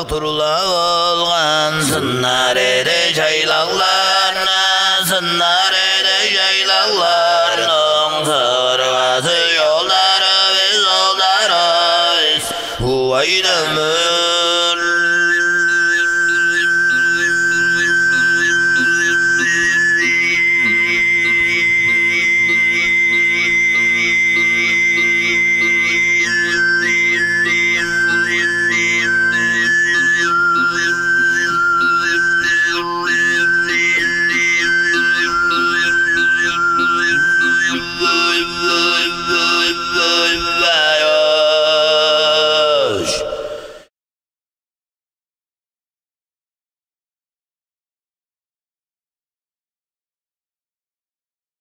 Toprak turula olgan Sınnar ede çaylaklarına Sınnar ede çaylaklarının Sırgası yolları biz yolları biz Huvaydı mı